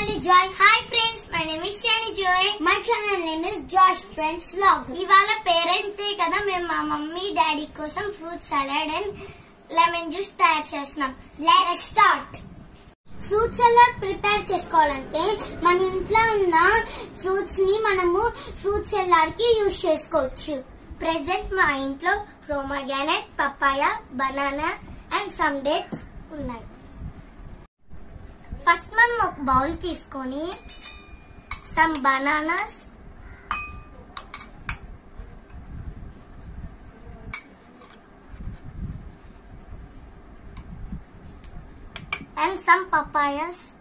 friends, my name is Smiley Joy. Hi friends, my name is Shani Joy. My channel name is Josh Trends Vlog. ఇవాళ parents day కదా మేము మా mummy daddy కోసం fruit salad and lemon juice తయారు చేస్తున్నాం let start fruit salad prepare చేసుకోవాలంటే మన ఇంట్లో ఉన్న ఫ్రూట్స్ని మనము ఫ్రూట్ సలాడ్కి యూజ్ చేసుకోవచ్చు ప్రెసెంట్ మా ఇంట్లో pomegranate papaya banana and some dates ఉన్నాయి ఫస్ట్ మనం ఒక బౌల్ తీసుకొని some bananas and some papayas.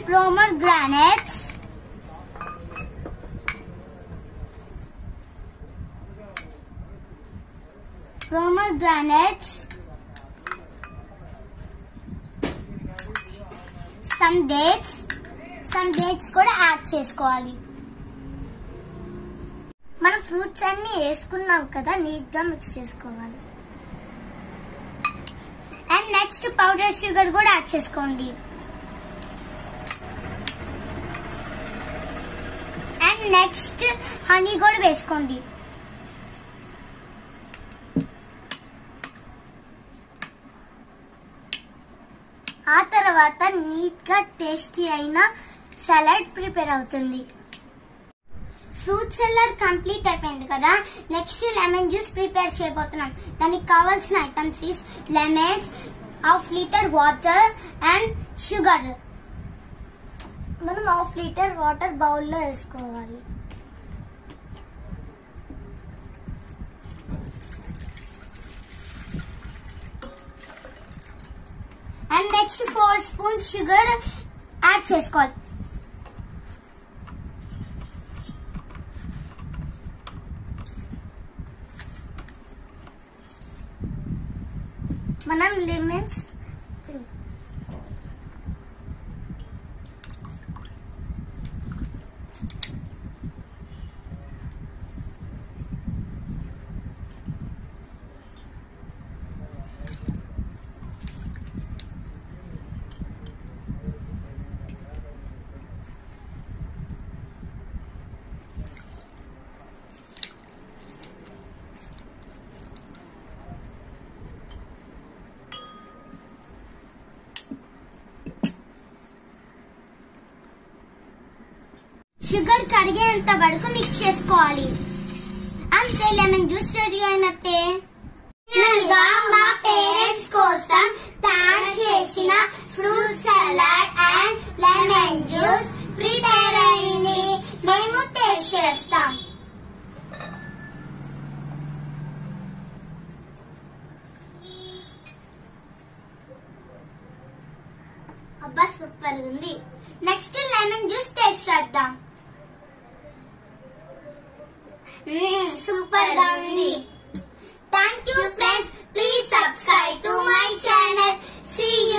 And pomegranates. Pomegranates. Some dates. Some dates కూడా యాడ్ చేసుకోవాలి మనం ఫ్రూట్స్ అన్ని వేసుకున్నాం కదా నీట్గా మిక్స్ చేసుకోవాలి అండ్ నెక్స్ట్ పౌడర్ షుగర్ కూడా యాడ్ చేసుకోండి అండ్ నెక్స్ట్ హనీ కూడా వేసుకోండి ఆ తర్వాత నీట్గా టేస్టీ అయిన సలాడ్ ప్రిపేర్ అవుతుంది. ఫ్రూట్ సెల్లర్ కంప్లీట్ అయిపోయింది కదా? నెక్స్ట్ లెమన్ జ్యూస్ ప్రిపేర్ చేయబోతున్నాం. దానికి కావాల్సిన items is lemons half litre water and sugar మనం హాఫ్ లీటర్ వాటర్ బౌల్లో వేసుకోవాలి. And next four spoon sugar add చేసుకోవాలి. మనం లిమిట్స్ షుగర్ కరిగేంత వరకు మిక్స్ చేసుకోవాలి. అంతే లెమన్ జ్యూస్ రెడీ అయినట్టే. మా పేరెంట్స్ కోసం తయారు చేసిన fruit salad and lemon juice prepare అయింది. మేము టేస్ట్ చేస్తాం. అబ్బా సూపర్ ఉంది. నెక్స్ట్ లెమన్ జ్యూస్ టేస్ట్ చేద్దాం. super gangi. Thank you friends. Please subscribe to my channel. See you.